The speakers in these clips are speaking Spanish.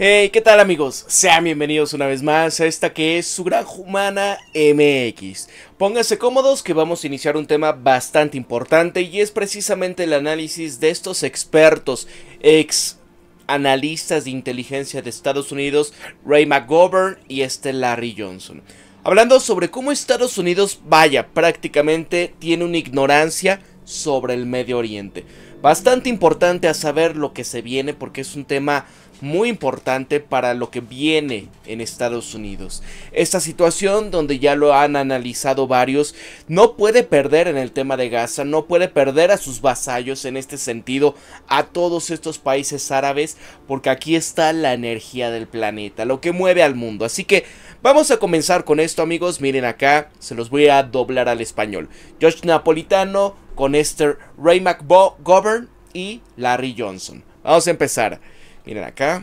Hey, ¿qué tal amigos? Sean bienvenidos una vez más a esta que es su Gran Humana MX. Pónganse cómodos que vamos a iniciar un tema bastante importante y es precisamente el análisis de estos expertos, ex analistas de inteligencia de Estados Unidos, Ray McGovern y este Larry Johnson. Hablando sobre cómo Estados Unidos, vaya, prácticamente tiene una ignorancia sobre el Medio Oriente. Bastante importante a saber lo que se viene porque es un tema muy importante para lo que viene en Estados Unidos. Esta situación donde ya lo han analizado varios, no puede perder en el tema de Gaza, no puede perder a sus vasallos en este sentido, a todos estos países árabes, porque aquí está la energía del planeta, lo que mueve al mundo. Así que vamos a comenzar con esto amigos, miren acá, se los voy a doblar al español. Josh Napolitano con Esther Ray McGovern y Larry Johnson. Vamos a empezar. Miren acá.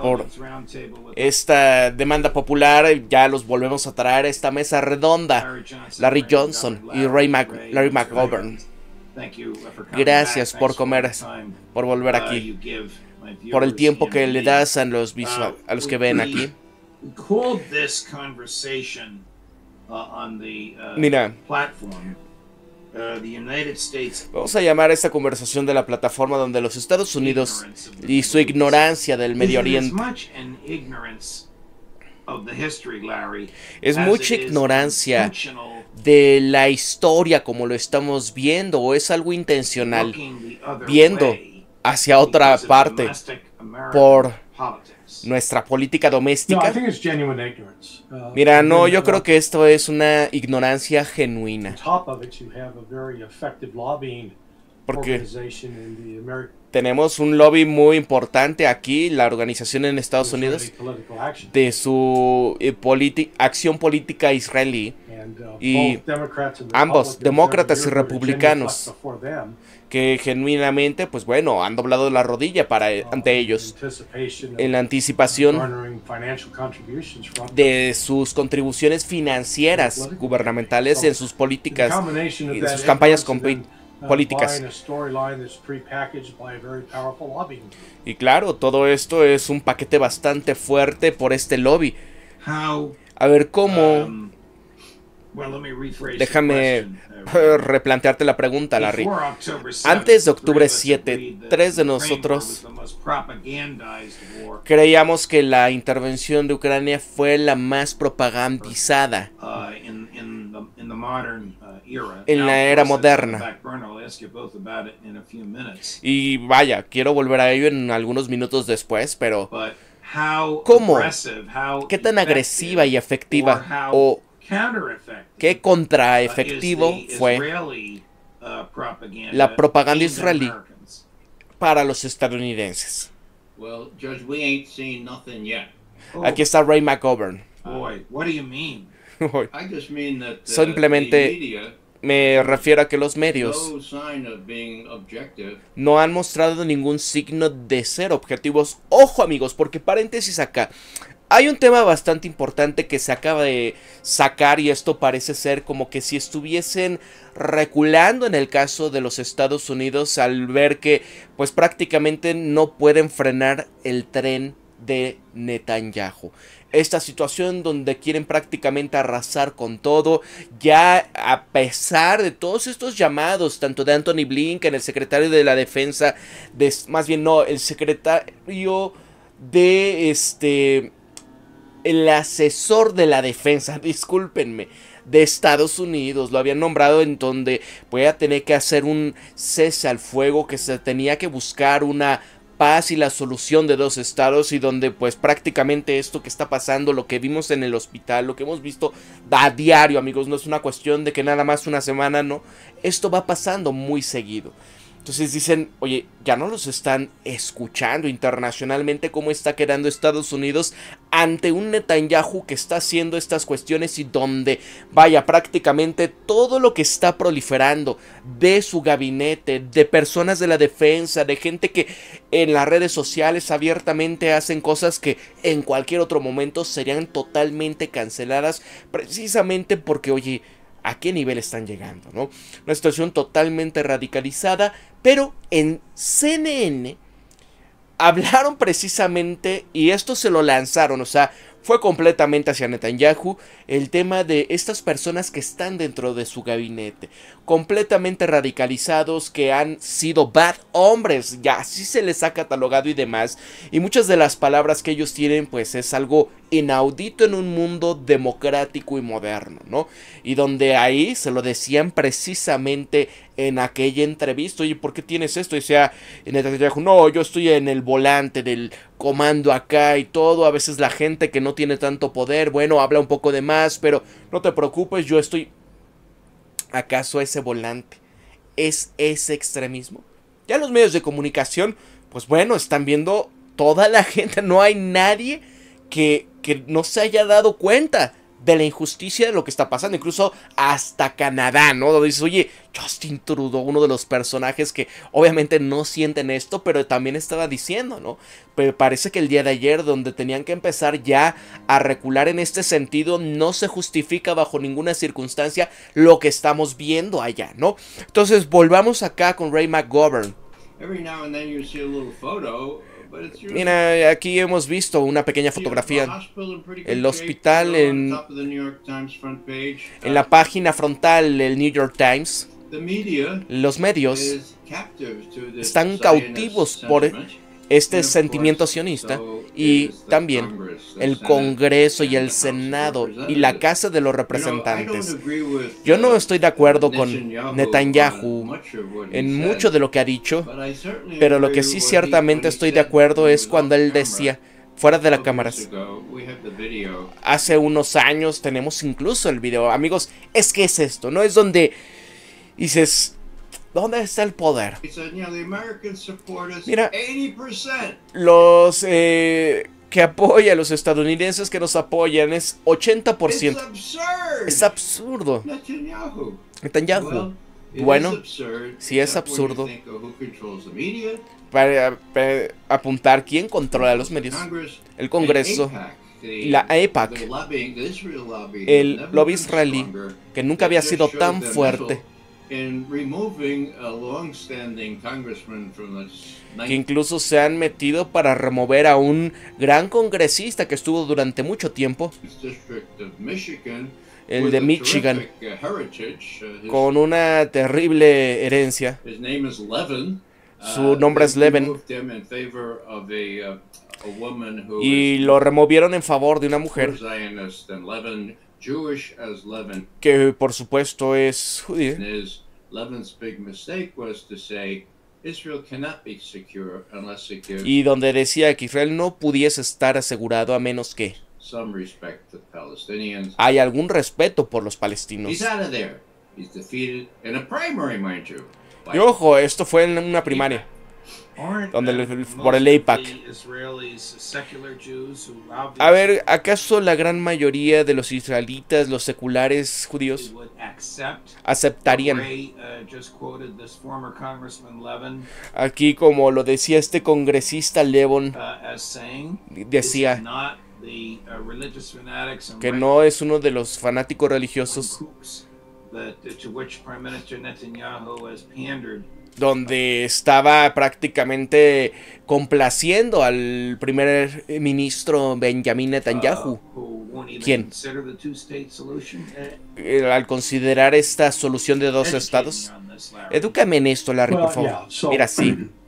Por esta demanda popular ya los volvemos a traer a esta mesa redonda. Larry Johnson y Ray Larry McGovern. Gracias por comer, por volver aquí, por el tiempo que le das a los visual, a los que ven aquí. Mira, Uh, Vamos a llamar a esta conversación de la plataforma donde los Estados Unidos y su ignorancia del Medio Oriente. Es mucha ignorancia de la historia como lo estamos viendo o es algo intencional viendo hacia otra parte por nuestra política doméstica. Uh, Mira, no, yo creo que esto es una ignorancia genuina. Porque tenemos un lobby muy importante aquí, la organización en Estados Unidos, de su eh, acción política israelí. Uh, y ambos, demócratas y republicanos, que genuinamente, pues bueno, han doblado la rodilla para uh, ante ellos en la anticipación de sus contribuciones financieras gubernamentales en sus políticas y de sus campañas políticas. Y claro, todo esto es un paquete bastante fuerte por este lobby. A ver cómo um, Déjame replantearte la pregunta, Larry. Antes de octubre 7, tres de nosotros creíamos que la intervención de Ucrania fue la más propagandizada uh, en la era moderna. Y vaya, quiero volver a ello en algunos minutos después, pero ¿cómo? ¿Qué tan agresiva y efectiva o ¿Qué contraefectivo fue uh, la propaganda israelí para los estadounidenses? Aquí está Ray McGovern. Simplemente me refiero a que los medios no han mostrado ningún signo de ser objetivos. Ojo amigos, porque paréntesis acá. Hay un tema bastante importante que se acaba de sacar y esto parece ser como que si estuviesen reculando en el caso de los Estados Unidos al ver que pues prácticamente no pueden frenar el tren de Netanyahu. Esta situación donde quieren prácticamente arrasar con todo, ya a pesar de todos estos llamados, tanto de Anthony Blinken, el secretario de la defensa, de, más bien no, el secretario de este el asesor de la defensa, discúlpenme, de Estados Unidos. Lo habían nombrado en donde voy a tener que hacer un cese al fuego, que se tenía que buscar una paz y la solución de dos estados y donde pues prácticamente esto que está pasando, lo que vimos en el hospital, lo que hemos visto a diario amigos, no es una cuestión de que nada más una semana, no, esto va pasando muy seguido. Entonces dicen, oye, ya no los están escuchando internacionalmente cómo está quedando Estados Unidos ante un Netanyahu que está haciendo estas cuestiones y donde, vaya, prácticamente todo lo que está proliferando de su gabinete, de personas de la defensa, de gente que en las redes sociales abiertamente hacen cosas que en cualquier otro momento serían totalmente canceladas, precisamente porque, oye, a qué nivel están llegando, ¿no? Una situación totalmente radicalizada, pero en CNN hablaron precisamente, y esto se lo lanzaron, o sea, fue completamente hacia Netanyahu el tema de estas personas que están dentro de su gabinete, completamente radicalizados, que han sido bad hombres, ya así se les ha catalogado y demás, y muchas de las palabras que ellos tienen pues es algo inaudito en un mundo democrático y moderno, ¿no? Y donde ahí se lo decían precisamente en aquella entrevista, oye, ¿por qué tienes esto? Y decía Netanyahu, no, yo estoy en el volante del comando acá y todo, a veces la gente que no tiene tanto poder, bueno, habla un poco de más, pero no te preocupes, yo estoy... ¿Acaso ese volante es ese extremismo? Ya los medios de comunicación, pues bueno, están viendo toda la gente, no hay nadie que, que no se haya dado cuenta de la injusticia de lo que está pasando, incluso hasta Canadá, ¿no? Donde dices, oye, Justin Trudeau, uno de los personajes que obviamente no sienten esto, pero también estaba diciendo, ¿no? Pero parece que el día de ayer, donde tenían que empezar ya a recular en este sentido, no se justifica bajo ninguna circunstancia lo que estamos viendo allá, ¿no? Entonces, volvamos acá con Ray McGovern. Mira, aquí hemos visto una pequeña fotografía. El hospital en, en la página frontal del New York Times. Los medios están cautivos por este sentimiento sionista y también el Congreso y el Senado y la Casa de los Representantes. Yo no estoy de acuerdo con Netanyahu en mucho de lo que ha dicho, pero lo que sí ciertamente estoy de acuerdo es cuando él decía, fuera de las cámaras. Hace unos años tenemos incluso el video. Amigos, es que es esto, ¿no? Es donde dices, ¿Dónde está el poder? Mira, los eh, que apoyan, los estadounidenses que nos apoyan, es 80%. Es absurdo. Netanyahu. Bueno, si es absurdo. Para, apuntar quién controla los medios. El Congreso la AIPAC, el lobby israelí, que nunca había sido tan fuerte que incluso se han metido para remover a un gran congresista que estuvo durante mucho tiempo, el de Michigan, uh, con una terrible herencia. Su uh, nombre es Levin. Uh, y lo removieron en favor de una mujer que por supuesto es judía. Y donde decía que Israel no pudiese estar asegurado a menos que hay algún respeto por los palestinos. Y ojo, esto fue en una primaria donde por el AIPAC. A ver, ¿acaso la gran mayoría de los israelitas, los seculares judíos, aceptarían? Uh, Aquí, como lo decía este congresista Levon, uh, decía uh, que no es uno de los fanáticos religiosos donde estaba prácticamente complaciendo al primer ministro Benjamin Netanyahu. Uh, ¿Quién? Al considerar esta solución de dos estados. Edúcame en esto, Larry, por favor. Mira, sí.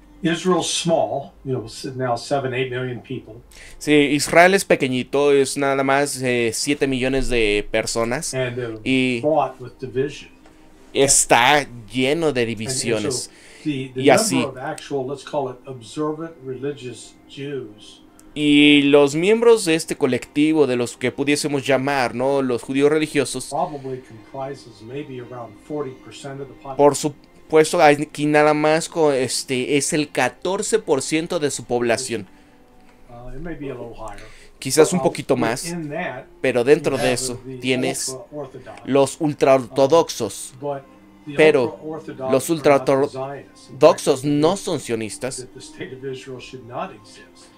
Sí, Israel es pequeñito, es nada más eh, 7 millones de personas. y está lleno de divisiones. y así. Y los miembros de este colectivo, de los que pudiésemos llamar, ¿no? Los judíos religiosos, por supuesto, aquí nada más este, es el 14% de su población. Uh, Quizás un poquito más, pero dentro de eso tienes los ultraortodoxos. Pero los ultraortodoxos no son sionistas.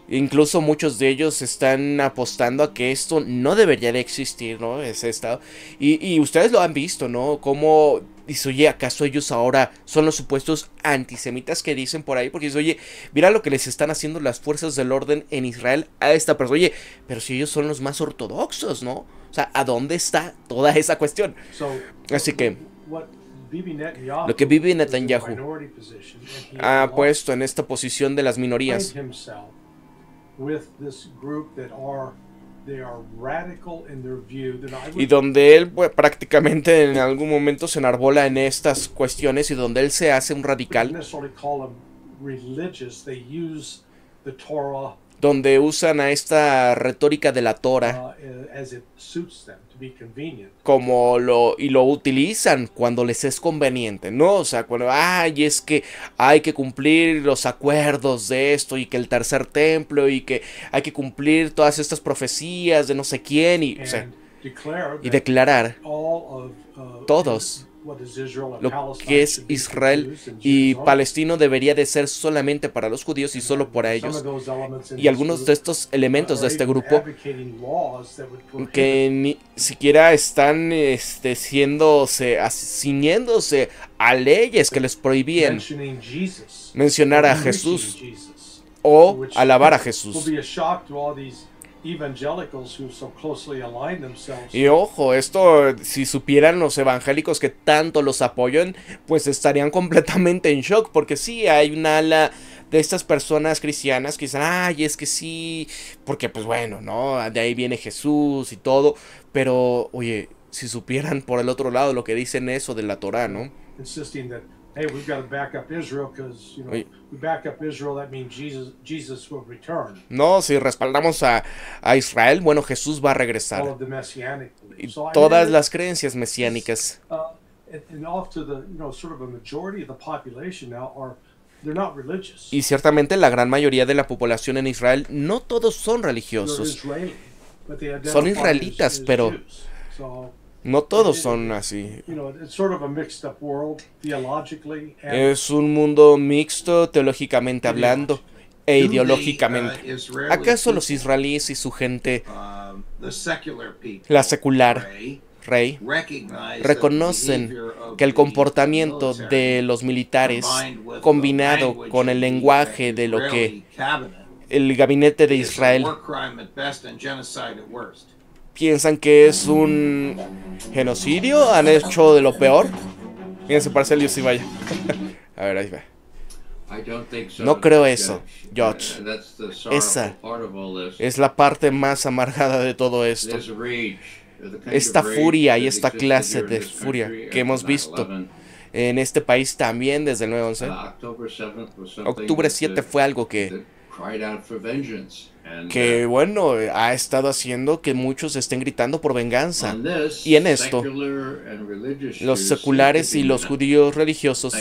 Incluso muchos de ellos están apostando a que esto no debería de existir, ¿no? Ese estado. Y, y ustedes lo han visto, ¿no? Cómo dice, oye, ¿acaso ellos ahora son los supuestos antisemitas que dicen por ahí? Porque dice, oye, mira lo que les están haciendo las fuerzas del orden en Israel a esta persona. Oye, pero si ellos son los más ortodoxos, ¿no? O sea, ¿a dónde está toda esa cuestión? Así que lo que Bibi Netanyahu ha puesto en esta posición de las minorías y donde él pues, prácticamente en algún momento se enarbola en estas cuestiones y donde él se hace un radical donde usan a esta retórica de la Torah uh, como lo y lo utilizan cuando les es conveniente, ¿no? O sea, cuando ay, es que hay que cumplir los acuerdos de esto y que el tercer templo y que hay que cumplir todas estas profecías de no sé quién y, y declarar uh, todos lo que es Israel y Palestino debería de ser solamente para los judíos y solo para ellos. Y algunos de estos elementos de este grupo que ni siquiera están este, siéndose, ciñéndose a leyes que les prohibían mencionar a Jesús o alabar a Jesús. Y ojo, esto, si supieran los evangélicos que tanto los apoyan, pues estarían completamente en shock, porque sí, hay una ala de estas personas cristianas que dicen, ay, es que sí, porque pues bueno, ¿no? De ahí viene Jesús y todo, pero oye, si supieran por el otro lado lo que dicen eso de la Torah, ¿no? Hey, we've got to back up Israel because, you know, we back up Israel, that means Jesus, Jesus will return. No, si respaldamos a, a Israel, bueno, Jesús va a regresar. All of the messianic y so, todas I mean, las creencias mesiánicas. Uh, and, and off to the, you know, sort of a majority of the population now are y ciertamente la gran mayoría de la población en Israel no todos son religiosos. Son israelitas, pero no todos son así. Es un mundo mixto teológicamente hablando e ideológicamente. Uh, ¿Acaso los israelíes y su gente, uh, la secular, rey, reconocen que el comportamiento de los militares, combinado con el lenguaje de lo que el gabinete de Israel piensan que es un genocidio, han hecho de lo peor. Miren, se parece a vaya. a ver, ahí va. No creo eso, George. Esa es la parte más amargada de todo esto. Esta furia y esta clase de furia que hemos visto en este país también desde el 9-11. Octubre 7 fue algo que que uh, bueno, ha estado haciendo que muchos estén gritando por venganza. Y en esto, los seculares y los judíos religiosos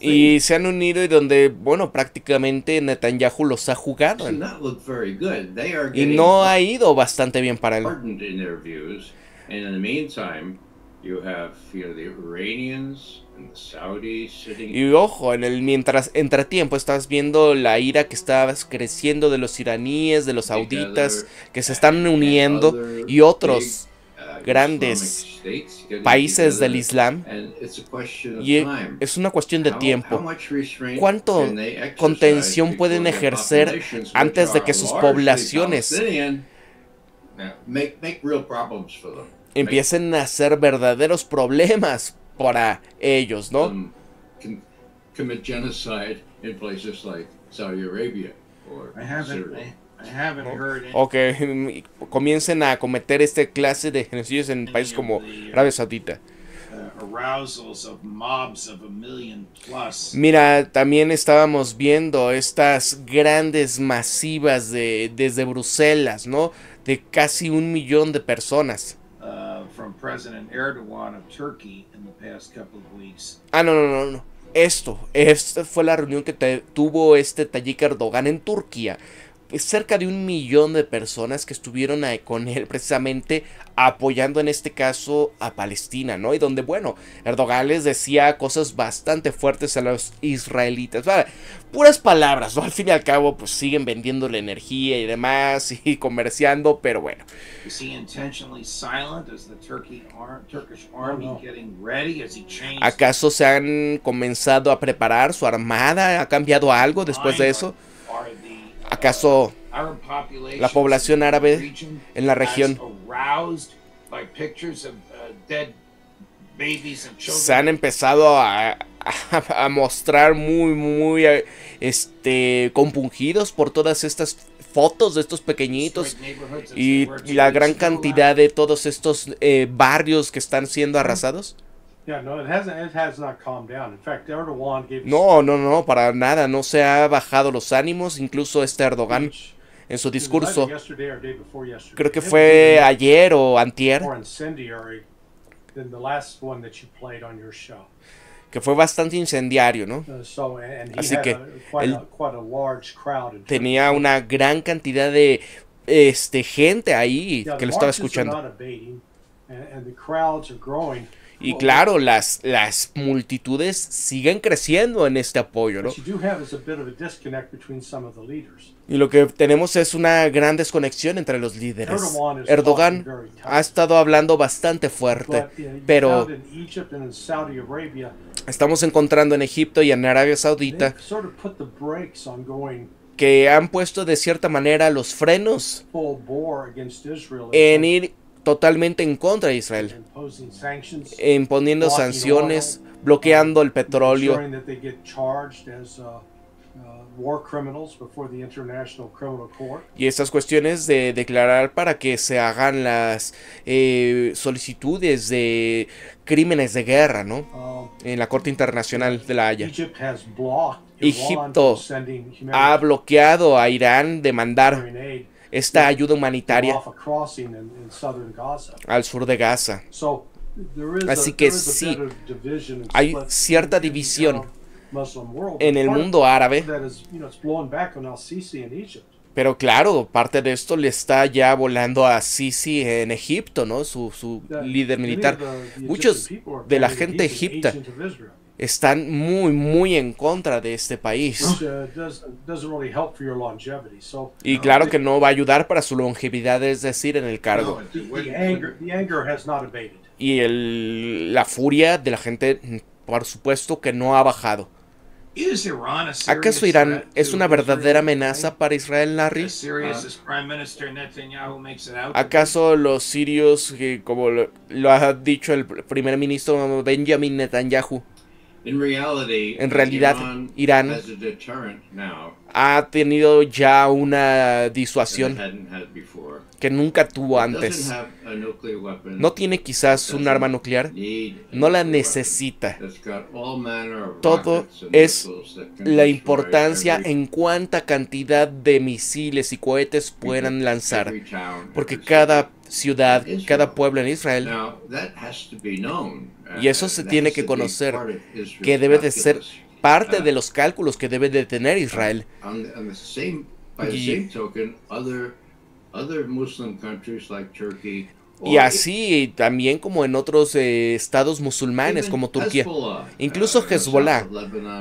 y se han unido y donde, bueno, prácticamente Netanyahu los ha jugado. Y no ha ido bastante bien para él. Y ojo, en el mientras entretiempo estás viendo la ira que está creciendo de los iraníes, de los sauditas, que se están uniendo y otros uh, grandes países del Islam. Y es una cuestión de tiempo. ¿Cuánto contención pueden ejercer antes de que sus poblaciones empiecen a ser verdaderos problemas para ellos, ¿no? Um, commit genocide in places like Saudi Arabia or o que comiencen a cometer este clase de genocidios en países como uh, Arabia Saudita. Uh, Mira, también estábamos viendo estas grandes masivas de desde Bruselas, ¿no? De casi un millón de personas. Ah, no, no, no, no. Esto, esta fue la reunión que tuvo este Tayyip Erdogan en Turquía cerca de un millón de personas que estuvieron ahí con él precisamente apoyando en este caso a Palestina, ¿no? Y donde, bueno, Erdogan les decía cosas bastante fuertes a los israelitas. puras palabras, ¿no? Al fin y al cabo, pues siguen vendiendo la energía y demás y comerciando, pero bueno. ¿Acaso se han comenzado a preparar su armada? ¿Ha cambiado algo después de eso? ¿Acaso la población árabe en la región se han empezado a, mostrar muy, muy este, compungidos por todas estas fotos de estos pequeñitos y la gran cantidad de todos estos eh, barrios que están siendo arrasados? No, no, no, para nada, no se ha bajado los ánimos, incluso este Erdogan en su discurso, creo que fue ayer o antier, que fue bastante incendiario, ¿no? Uh, Así que él tenía una gran cantidad de este, gente ahí que lo estaba escuchando. Y claro, las, las multitudes siguen creciendo en este apoyo, ¿no? Y lo que tenemos es una gran desconexión entre los líderes. Erdogan ha estado hablando bastante fuerte, pero estamos encontrando en Egipto y en Arabia Saudita que han puesto de cierta manera los frenos en ir totalmente en contra de Israel, imponiendo sanciones, bloqueando el petróleo. Y estas cuestiones de declarar para que se hagan las eh, solicitudes de crímenes de guerra, ¿no? Um, en la Corte Internacional de la Haya. Egipto ha bloqueado a Irán de mandar esta ayuda humanitaria al sur de Gaza. Así que sí, hay cierta división en el mundo árabe. Pero claro, parte de esto le está ya volando a Sisi en Egipto, ¿no? Su, su líder militar. Muchos de la gente egipta están muy, muy en contra de este país. Y claro que no va a ayudar para su longevidad, es decir, en el cargo. Y el, la furia de la gente, por supuesto, que no ha bajado. ¿Acaso Irán es una verdadera amenaza para Israel, Larry? ¿Acaso los sirios, como lo ha dicho el primer ministro Benjamin Netanyahu, en realidad, Irán ha tenido ya una disuasión que nunca tuvo antes. No tiene quizás un arma nuclear, no la necesita. Todo es la importancia en cuánta cantidad de misiles y cohetes puedan lanzar, porque cada ciudad, cada pueblo en Israel y eso se tiene que conocer, que debe de ser parte de los cálculos que debe de tener Israel. Y, así también como en otros eh, estados musulmanes como Turquía, incluso Hezbollah,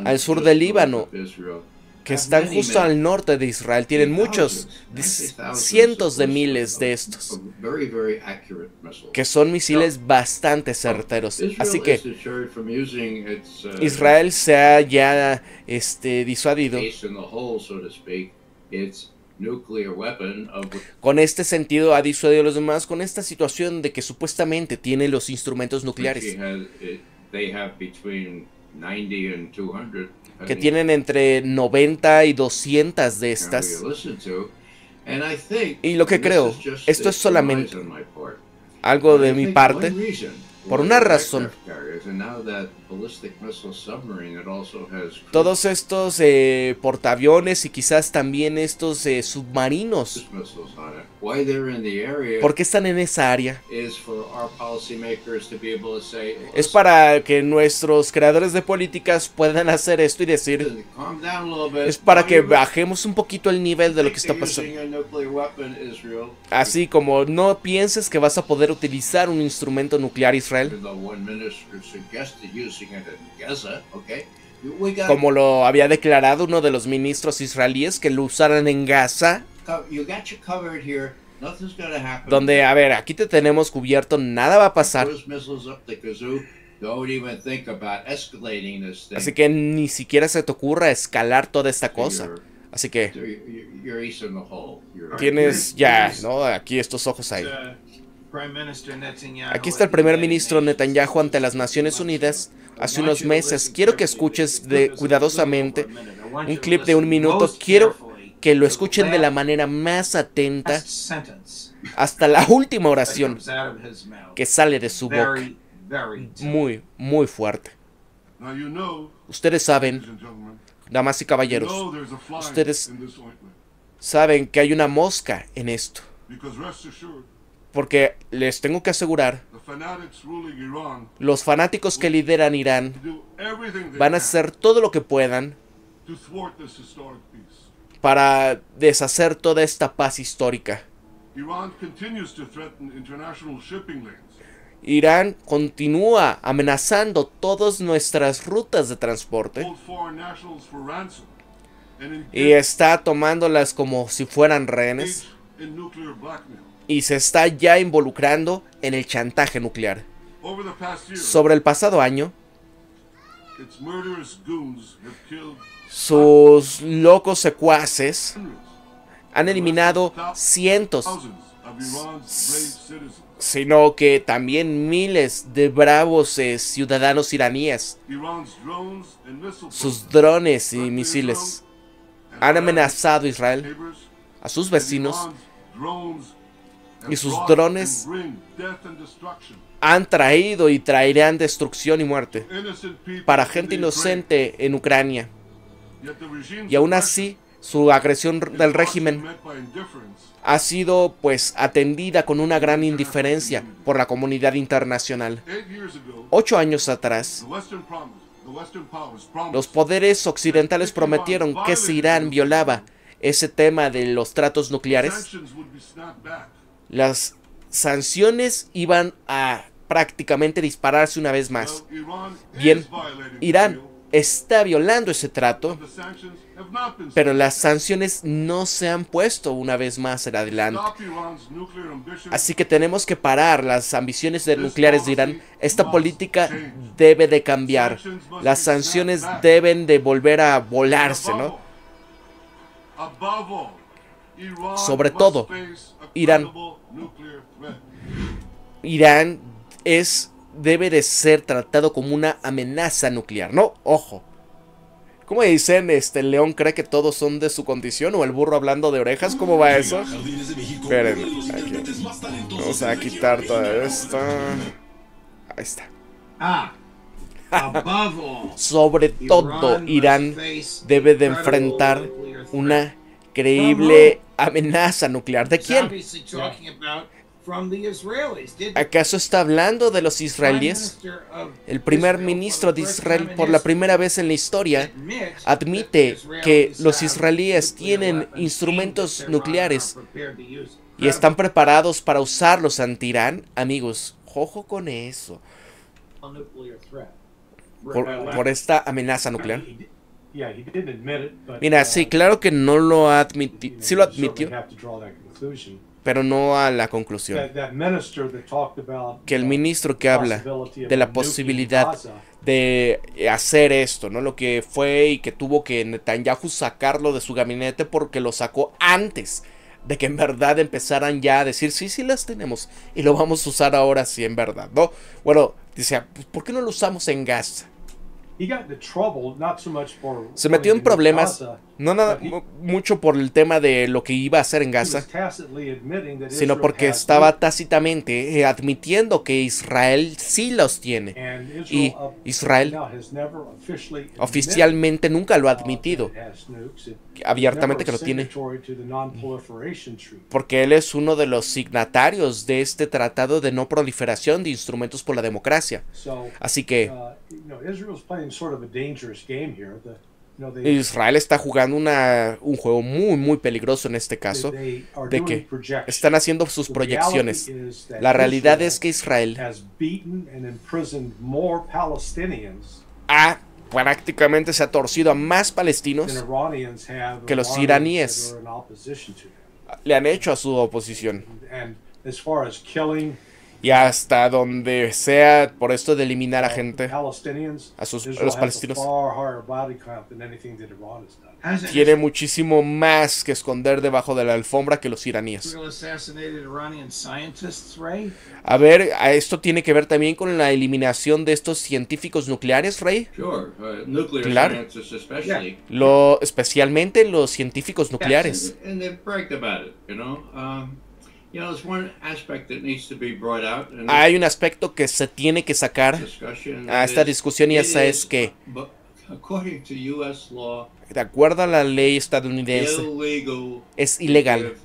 al sur del Líbano, que están justo al norte de Israel. Tienen muchos, cientos de miles de estos, que son misiles bastante certeros. Así que Israel se ha ya este, disuadido con este sentido ha disuadido a los demás con esta situación de que supuestamente tiene los instrumentos nucleares que tienen entre 90 y 200 de estas. Y lo que creo, esto es solamente algo de mi parte, Por una razón. Todos estos eh, portaaviones y quizás también estos eh, submarinos. ¿Por qué están en esa área? Es para que nuestros creadores de políticas puedan hacer esto y decir, es para que bajemos un poquito el nivel de lo que está pasando. Así como no pienses que vas a poder utilizar un instrumento nuclear Israel. Como lo había declarado uno de los ministros israelíes que lo usaran en Gaza. Donde, a ver, aquí te tenemos cubierto, nada va a pasar. Así que ni siquiera se te ocurra escalar toda esta cosa. Así que tienes ya, ¿no? Aquí estos ojos ahí. Aquí está el primer ministro Netanyahu ante las Naciones Unidas hace unos meses. Quiero que escuches de, cuidadosamente un clip de un minuto. Quiero que lo escuchen de la manera más atenta hasta la última oración que sale de su boca. Muy, muy fuerte. Ustedes saben, damas y caballeros, ustedes saben que hay una mosca en esto. Porque les tengo que asegurar, los fanáticos que lideran Irán van a hacer todo lo que puedan para deshacer toda esta paz histórica. Irán continúa amenazando todas nuestras rutas de transporte y está tomándolas como si fueran rehenes y se está ya involucrando en el chantaje nuclear. Sobre el pasado año, sus locos secuaces han eliminado cientos, sino que también miles de bravos eh, ciudadanos iraníes. Sus drones y misiles han amenazado a Israel, a sus vecinos, y sus drones han traído y traerán destrucción y muerte para gente inocente en Ucrania. Y aún así, su agresión del régimen ha sido pues atendida con una gran indiferencia por la comunidad internacional. Ocho años atrás, los poderes occidentales prometieron que si Irán violaba ese tema de los tratos nucleares, las sanciones iban a prácticamente dispararse una vez más. Bien, Irán está violando ese trato, pero las sanciones no se han puesto una vez más en adelante. Así que tenemos que parar las ambiciones nucleares de Irán. Esta política debe de cambiar. Las sanciones deben de volver a volarse, ¿no? Sobre todo, Irán. Irán es debe de ser tratado como una amenaza nuclear. No, ojo. ¿Cómo dicen? Este el león cree que todos son de su condición o el burro hablando de orejas. ¿Cómo va eso? Esperen. Vamos a quitar todo esto. Ahí está. Ah. Sobre todo, Irán debe de enfrentar una creíble amenaza nuclear. ¿De quién? ¿Acaso está hablando de los israelíes? El primer ministro de Israel por la primera vez en la historia admite que los israelíes tienen instrumentos nucleares y están preparados para usarlos ante Irán. Amigos, ojo con eso. Por, esta amenaza nuclear. Mira, sí, claro que no lo ha admitido. Sí lo admitió pero no a la conclusión. Que el ministro que habla de la posibilidad de hacer esto, ¿no? Lo que fue y que tuvo que Netanyahu sacarlo de su gabinete porque lo sacó antes de que en verdad empezaran ya a decir, sí, sí las tenemos y lo vamos a usar ahora sí en verdad, ¿no? Bueno, dice, pues, ¿por qué no lo usamos en gas? Se metió en problemas, no nada mucho por el tema de lo que iba a hacer en Gaza, sino porque estaba tácitamente eh, admitiendo que Israel sí los tiene. Y Israel oficialmente nunca lo ha admitido abiertamente que lo tiene. Porque él es uno de los signatarios de este tratado de no proliferación de instrumentos por la democracia. Así que Israel está jugando una, un juego muy, muy peligroso en este caso, de que están haciendo sus proyecciones. La realidad es que Israel ha prácticamente se ha torcido a más palestinos que los iraníes. le han hecho a su oposición y hasta donde sea por esto de eliminar a gente, a, sus, los palestinos, tiene muchísimo más que esconder debajo de la alfombra que los iraníes. A ver, esto tiene que ver también con la eliminación de estos científicos nucleares, Rey. Uh, claro. Lo, especialmente los científicos nucleares. Hay un aspecto que se tiene que sacar a esta discusión y esa es que, de acuerdo a la ley estadounidense, es ilegal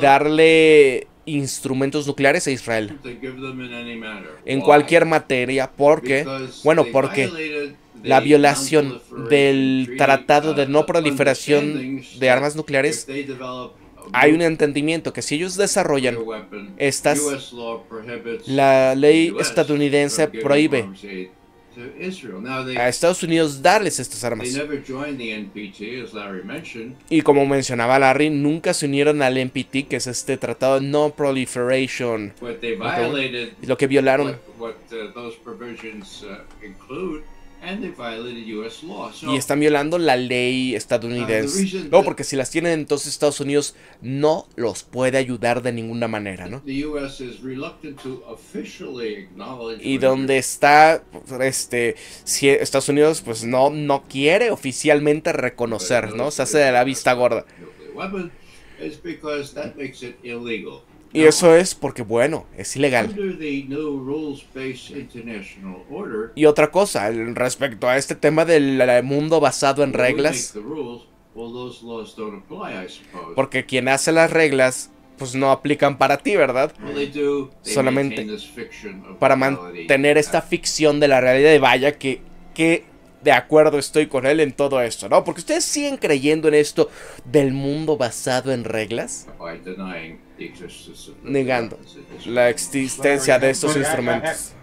darle instrumentos nucleares a Israel en cualquier materia porque, bueno, porque la violación del Tratado de No Proliferación de Armas Nucleares, hay un entendimiento que si ellos desarrollan estas, la ley estadounidense prohíbe a Estados Unidos darles estas armas. Y como mencionaba Larry, nunca se unieron al NPT, que es este tratado de no proliferation. Lo que violaron y están violando la ley estadounidense. No, porque si las tienen entonces Estados Unidos no los puede ayudar de ninguna manera, ¿no? Y donde está este si Estados Unidos pues no no quiere oficialmente reconocer, ¿no? Se hace de la vista gorda. Y eso es porque, bueno, es ilegal. Y otra cosa, respecto a este tema del mundo basado en reglas, porque quien hace las reglas, pues no aplican para ti, ¿verdad? Solamente para mantener esta ficción de la realidad. De vaya que, que de acuerdo estoy con él en todo esto, ¿no? Porque ustedes siguen creyendo en esto del mundo basado en reglas negando la existencia de estos instrumentos.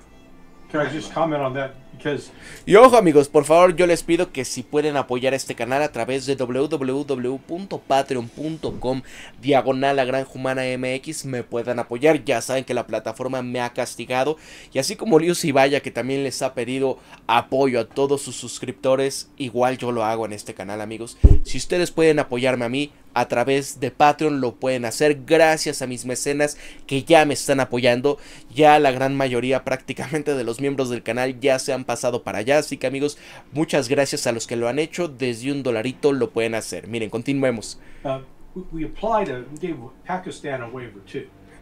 Y ojo amigos, por favor yo les pido que si pueden apoyar este canal a través de www.patreon.com diagonal la gran humana MX me puedan apoyar. Ya saben que la plataforma me ha castigado y así como Lius y Vaya que también les ha pedido apoyo a todos sus suscriptores, igual yo lo hago en este canal amigos. Si ustedes pueden apoyarme a mí, a través de Patreon lo pueden hacer gracias a mis mecenas que ya me están apoyando. Ya la gran mayoría prácticamente de los miembros del canal ya se han pasado para allá. Así que amigos, muchas gracias a los que lo han hecho. Desde un dolarito lo pueden hacer. Miren, continuemos. Uh,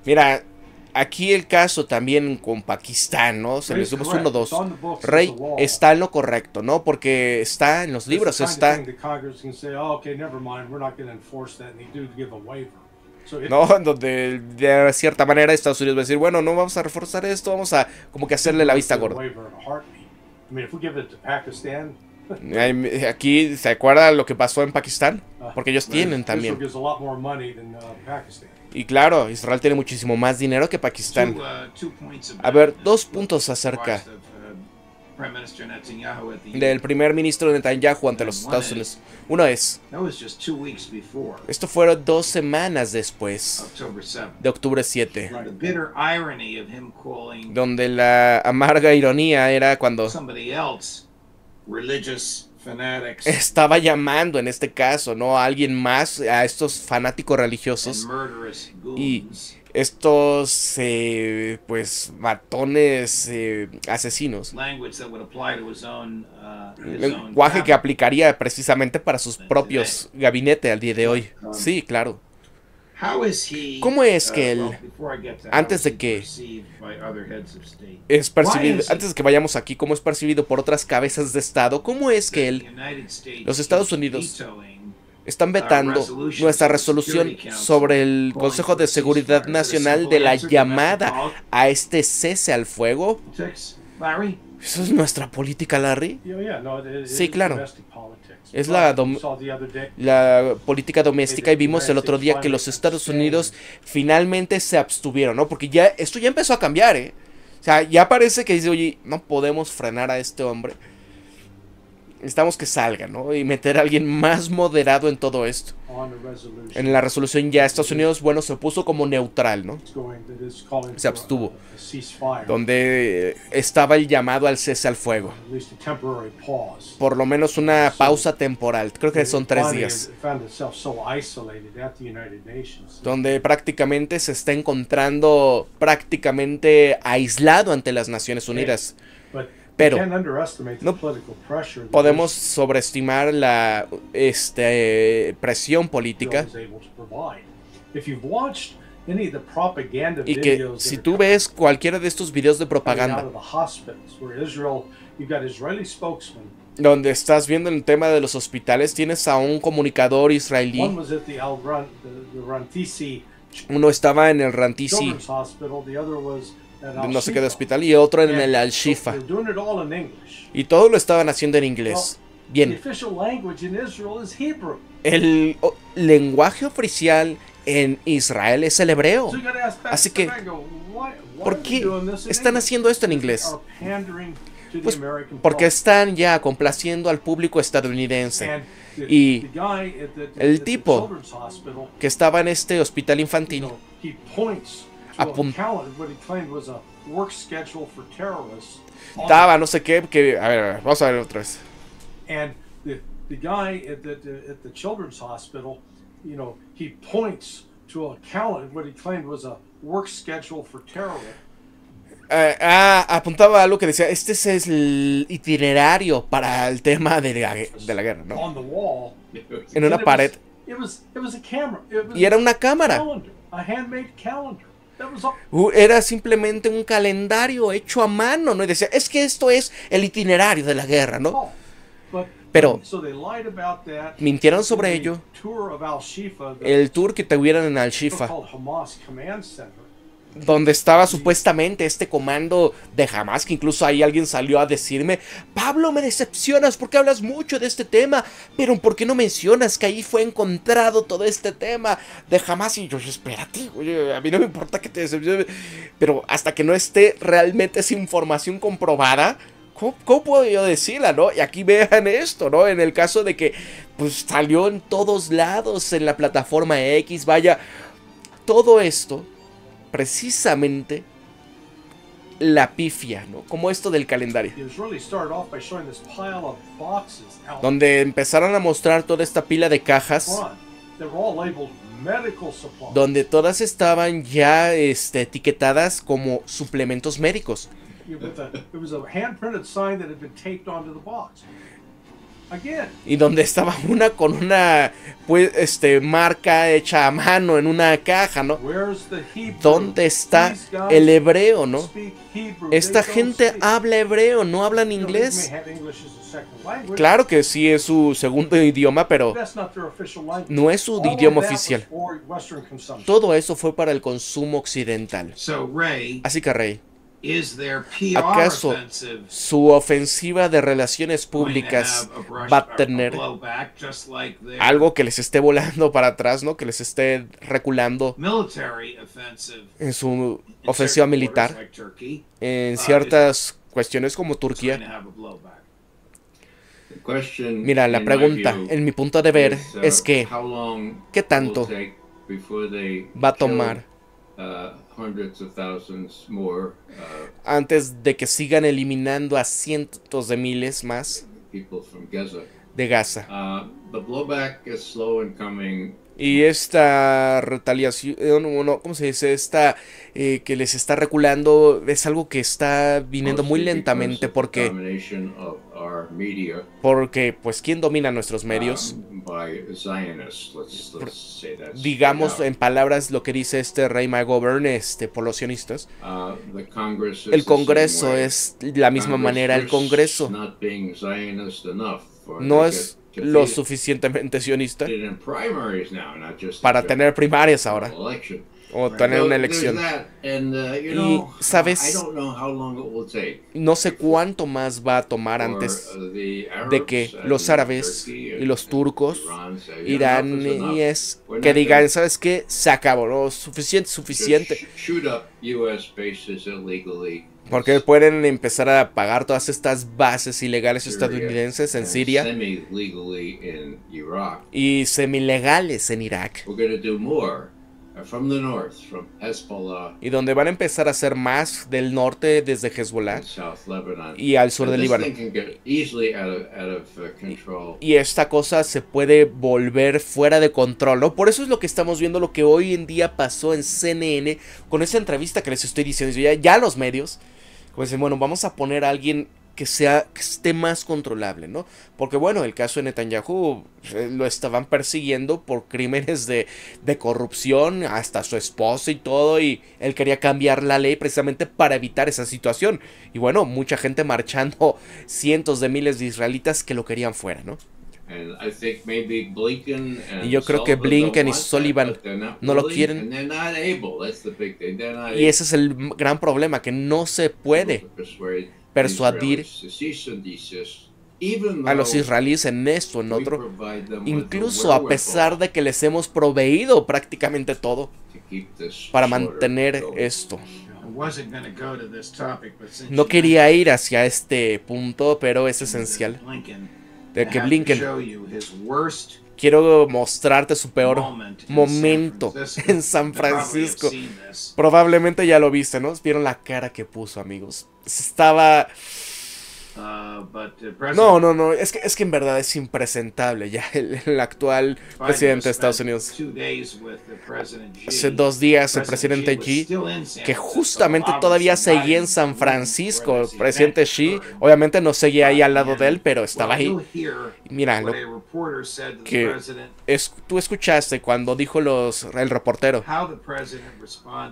Mira, Aquí el caso también con Pakistán, ¿no? Se les dimos uno dos. Rey está en lo correcto, ¿no? Porque está en los libros, está... No, donde de cierta manera Estados Unidos va a decir, bueno, no vamos a reforzar esto, vamos a como que hacerle la vista gorda. Aquí, ¿se acuerda lo que pasó en Pakistán? Uh, Porque ellos tienen también. Y claro, Israel tiene muchísimo más dinero que Pakistán. Uh, A ver, dos puntos acerca uh, del primer ministro Netanyahu ante los Estados Unidos. Uno es, esto fueron dos semanas después de octubre 7, donde la amarga ironía era cuando estaba llamando en este caso, ¿no? A alguien más, a estos fanáticos religiosos. Y estos eh, pues matones eh, asesinos. uh, lenguaje que aplicaría precisamente para sus propios gabinetes al día de hoy. Sí, claro. How is he, ¿Cómo es que uh, él, antes de que- perceived by other heads of state? Es percibido, antes de que vayamos aquí, cómo es percibido por otras cabezas de Estado, cómo es que él los Estados Unidos están vetando nuestra resolución sobre el Consejo de Seguridad Nacional de la llamada a este cese al fuego. Larry? ¿Eso es nuestra política, Larry? Sí, is claro. Es la La política doméstica y vimos el otro día que los Estados Unidos finalmente se abstuvieron, ¿no? Porque ya esto ya empezó a cambiar, ¿eh? O sea, ya parece que dice, oye, no podemos frenar a este hombre. Necesitamos que salga, ¿no? Y meter a alguien más moderado en todo esto. En la resolución ya Estados Unidos, bueno, se puso como neutral, ¿no? Se abstuvo. Donde eh, estaba el llamado al cese al fuego. Por lo menos una pausa temporal. Creo que son tres días. Donde prácticamente se está encontrando prácticamente aislado ante las Naciones Unidas. But Pero no podemos sobreestimar la este, presión política. is able to provide. If you've watched any of the propaganda Y que videos si tú ves cualquiera de estos videos de propaganda donde estás viendo el tema de los hospitales, tienes a un comunicador israelí. Uno estaba en el Rantisi, No sé qué de hospital, y otro en el Al-Shifa. Y todo lo estaban haciendo en inglés. Bien, el lenguaje oficial en Israel es el hebreo. Así que, ¿por qué están haciendo esto en inglés? Pues porque están ya complaciendo al público estadounidense. Y el tipo Que estaba en este hospital infantil. Know, he points to a Apun- calendar, what he claimed was a work schedule for terrorists. on Estaba, no sé qué, que... A ver, a ver, vamos a ver otra vez. And the, the guy at the, at the children's hospital, you know, he points to a calendar, what he claimed was a work schedule for terrorists. Eh, ah, apuntaba algo que decía, este es el itinerario para el tema de la, de la guerra, ¿no? on the wall. En una pared. Was, it was it was a camera. It was Y era una a cámara. Era simplemente un calendario hecho a mano, ¿no? Y decía, es que esto es el itinerario de la guerra, ¿no? Pero mintieron sobre ello. El tour que tuvieran en Al-Shifa, donde estaba supuestamente este comando de Hamas, que incluso ahí alguien salió a decirme, Pablo, me decepcionas porque hablas mucho de este tema, pero ¿por qué no mencionas que ahí fue encontrado todo este tema de Hamas? Y yo, espérate, oye, a mí no me importa que te decepciones, pero hasta que no esté realmente esa información comprobada, ¿Cómo, cómo puedo yo decirla, no? Y aquí vean esto, ¿no? En el caso de que, pues, salió en todos lados en la plataforma X, vaya, todo esto, precisamente, la pifia, ¿no? Como esto del calendario. Donde empezaron a mostrar toda esta pila de cajas, donde todas estaban ya este, etiquetadas como suplementos médicos. Y donde estaba una con una, pues, este, marca hecha a mano en una caja, ¿no? where's the Hebrew? ¿Dónde está el hebreo, no? Esta gente habla hebreo, no hablan inglés. Claro que sí es su segundo idioma, pero but that's not their official language. no es su All of idioma oficial. Todo eso fue para el consumo occidental. So, Ray, Así que, Rey, ¿Acaso su ofensiva de relaciones públicas have a brush- va a- tener blowback, just like their algo que les esté volando para atrás, ¿no? Que les esté reculando military offensive en su in ofensiva certain militar borders like Turkey, en ciertas cuestiones como Turquía. Mira, la pregunta, en mi punto de ver, uh, es que how long ¿qué will tanto take before they va a tomar uh, hundreds of thousands more uh, antes de que sigan eliminando a cientos de miles más people from Gaza. de Gaza? Uh, the blowback is slow in coming. Y esta retaliación, eh, no, ¿cómo se dice? Esta eh, que les está reculando es algo que está viniendo muy lentamente porque, porque pues, ¿quién domina nuestros medios? Let's, let's say that. Digamos en palabras lo que dice este Rey McGovern, este, por los sionistas. Uh, El Congreso es la misma manera, el Congreso. no es lo suficientemente sionista para tener primarias ahora. O tener una elección. Y, ¿sabes? No sé cuánto más va a tomar antes de que los árabes y los turcos, Iran say, "Yeah, Irán enough is enough. y es We're que digan, ¿sabes qué? Se acabó, ¿no? Suficiente, suficiente. Porque pueden empezar a pagar todas estas bases ilegales estadounidenses en Siria y semilegales en Irak. Uh, from the north, from Hezbollah Y donde van a empezar a hacer más del norte desde Hezbollah y al sur del Líbano. uh. Y esta cosa se puede volver fuera de control, ¿no? Por eso es lo que estamos viendo, lo que hoy en día pasó en CNN con esa entrevista que les estoy diciendo. Ya, ya los medios, como dicen, bueno, vamos a poner a alguien que sea que esté más controlable, ¿no? Porque bueno, el caso de Netanyahu eh, lo estaban persiguiendo por crímenes de, de corrupción, hasta su esposa y todo, y él quería cambiar la ley precisamente para evitar esa situación. Y bueno, mucha gente marchando, cientos de miles de israelitas que lo querían fuera, ¿no? Y yo creo que Blinken y Sullivan no lo quieren. Y ese es el gran problema, que no se puede persuadir a los israelíes en esto, en otro, incluso a pesar de que les hemos proveído prácticamente todo para mantener esto. No quería ir hacia este punto, pero es esencial. De que Blinken, quiero mostrarte su peor momento en San Francisco. Probablemente ya lo viste, ¿no? Vieron la cara que puso, amigos. Estaba... Uh, but President No, no, no, es que, es que en verdad es impresentable ya el, el actual presidente de Estados Unidos. Hace dos días el President presidente Xi que justamente todavía seguía en San Francisco, el presidente Xi, obviamente no seguía ahí al lado de él, pero estaba ahí. Mira, lo- a reporter said to the que- president, es- tú escuchaste cuando dijo los, el reportero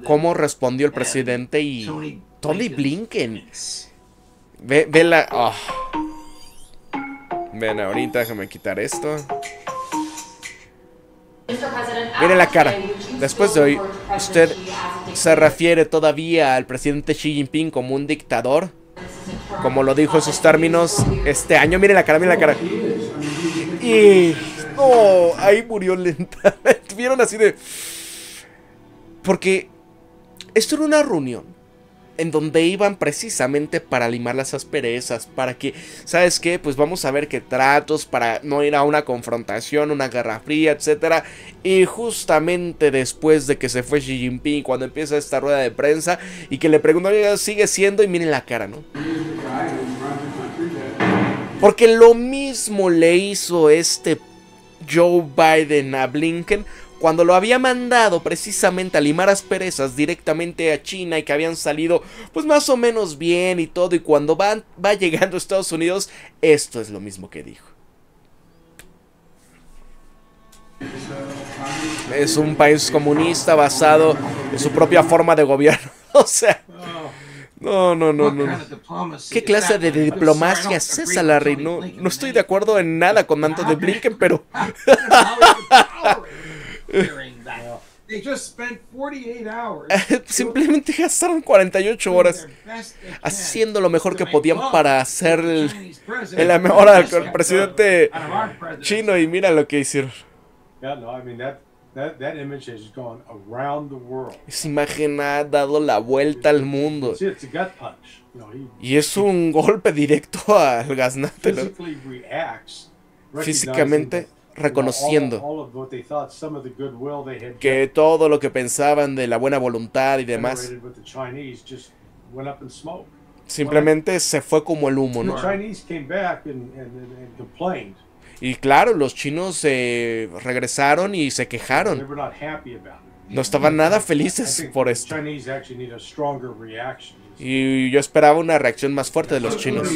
cómo respondió el presidente y Tony Blinken. Ve, ve la... oh. Ven, ahorita déjame quitar esto. Mire la cara. Después de hoy, usted se refiere todavía al presidente Xi Jinping como un dictador, como lo dijo en sus términos este año. Mire la cara, mire la cara. Y no, ahí murió lentamente. Vieron así de. Porque esto era una reunión en donde iban precisamente para limar las asperezas, para que, ¿sabes qué? Pues vamos a ver qué tratos, para no ir a una confrontación, una guerra fría, etcétera. Y justamente después de que se fue Xi Jinping, cuando empieza esta rueda de prensa y que le preguntan, sigue siendo, y miren la cara, ¿no? Porque lo mismo le hizo este Joe Biden a Blinken cuando lo había mandado precisamente a limar asperezas directamente a China y que habían salido pues más o menos bien y todo y cuando va, va llegando a Estados Unidos esto es lo mismo que dijo. Es un país comunista basado en su propia forma de gobierno. O sea, no, no, no, no. ¿Qué clase de diplomacia es esa, Larry? No, no estoy de acuerdo en nada con de Blinken, pero. They just spent 48 hours simplemente gastaron 48 horas haciendo lo mejor que podían para hacer el, el la mejora del presidente chino y mira lo que hicieron. Esa imagen ha dado la vuelta al mundo. Y es un golpe directo al gaznate, ¿no? Físicamente reconociendo que todo lo que pensaban de la buena voluntad y demás simplemente se fue como el humo, ¿no? Y claro, los chinos eh, regresaron y se quejaron. No estaban nada felices por esto. Y yo esperaba una reacción más fuerte de los chinos.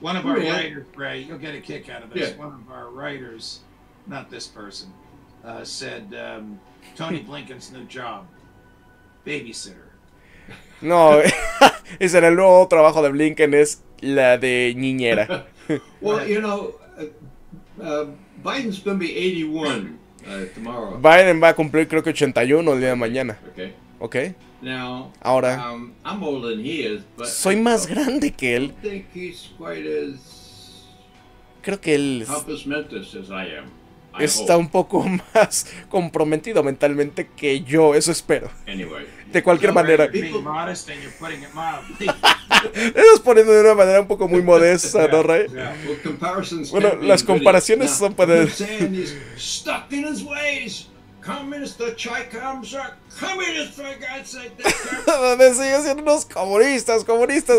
One of our writers, Ray, you'll get a kick out of this. Yeah. One of our writers, not this person, uh, said um, Tony Blinken's new job, babysitter. No, ese era el nuevo trabajo de Blinken, es la de niñera. Well, you know, uh, uh, Biden's going to be 81 uh, tomorrow. Biden va a cumplir creo que 81 el día de mañana, Okay. ¿ok? Now, Ahora, um, I'm older than he is, but soy más grande que él. think he's quite as Creo que él as I am. I está hope. un poco más comprometido mentalmente que yo, eso espero. Anyway. De cualquier manera. Estás poniendo de una manera un poco muy modesta, ¿no, Ray? Yeah. Well, comparisons Bueno, las comparaciones son para- Me siguen siendo unos comunistas, comunistas.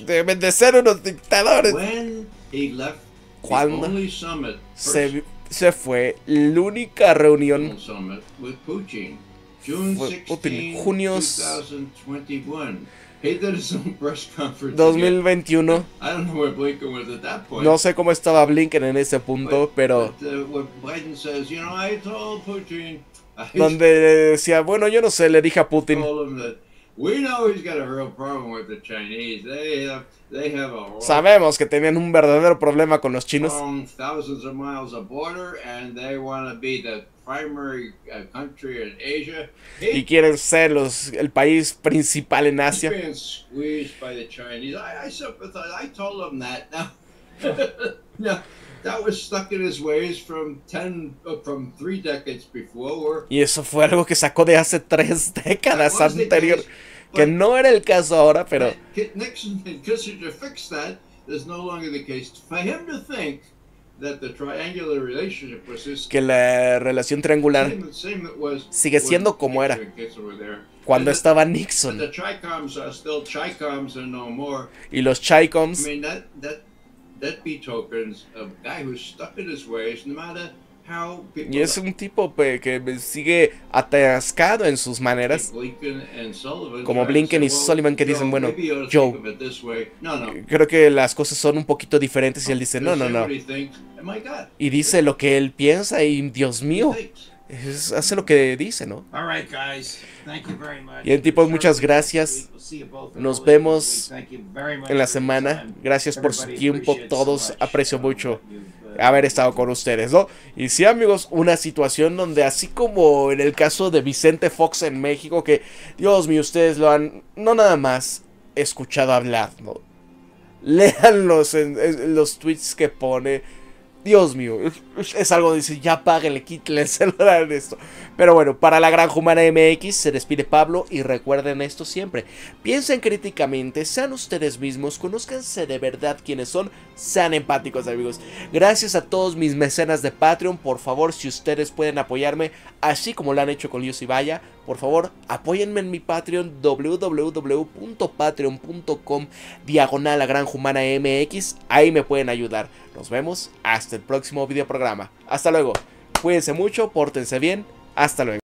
Deben de ser unos dictadores. When he left ¿Cuándo the only summit, Se, se fue la única reunión Fue 16, Putin, junio 2021. He did his own press conference. again. 2021. I don't know where Blinken was at that point. No sé cómo estaba Blinken en ese punto, pero uh, donde decía, bueno, yo no sé, le dije a Putin, we know he's got a real problem with the Chinese. They have, they have a sabemos que tenían un verdadero problema con los chinos thousands of miles of border, and they want to be the primary uh, country in Asia. He, y quieren ser los, el país principal en Asia. being squeezed by the Chinese. I, I sympathize. I told him that. Now, now that was stuck in his ways from ten, from three decades before. Where Y eso fue algo que sacó de hace tres décadas anterior, case, que no era el caso ahora, pero Nixon and Kissinger fixed that. No longer the case. For him to think that the triangular relationship was this que la relación triangular same, same that was sigue siendo como era. Cuando And estaba Nixon the Tricoms are still Tricoms and no more. y los I Chicoms mean that that that betokens a guy who's stuck in his ways, no matter how people y es un tipo que sigue atascado en sus maneras. Como Blinken y "Well, Sullivan que dicen, bueno, Joe, think of it this way." No, no. Creo que las cosas son un poquito diferentes y él dice, no, no, no. God, Y dice lo que él piensa y Dios mío. Es- hace lo que dice, ¿no? Right, guys. Thank you very much. Bien, tipos, muchas gracias. Nos vemos En la semana, gracias por su tiempo, todos aprecio um, mucho uh, haber estado con ustedes, ¿no? Y sí, amigos, una situación donde así como en el caso de Vicente Fox en México, que Dios mío, ustedes lo han no nada más escuchado hablar, ¿no? Lean los, en- en los tweets que pone. Dios mío, es, algo de decir, ya páguenle, quítenle el celular en esto. Pero bueno, para la Gran Humana MX se despide Pablo y recuerden esto siempre. Piensen críticamente, sean ustedes mismos, conózcanse de verdad quiénes son, sean empáticos amigos. Gracias a todos mis mecenas de Patreon, por favor, si ustedes pueden apoyarme, así como lo han hecho con Lius y Vaya, por favor, apóyenme en mi Patreon www.patreon.com diagonal la Gran Humana MX, ahí me pueden ayudar. Nos vemos hasta el próximo videoprograma. Hasta luego. Cuídense mucho, pórtense bien. Hasta luego.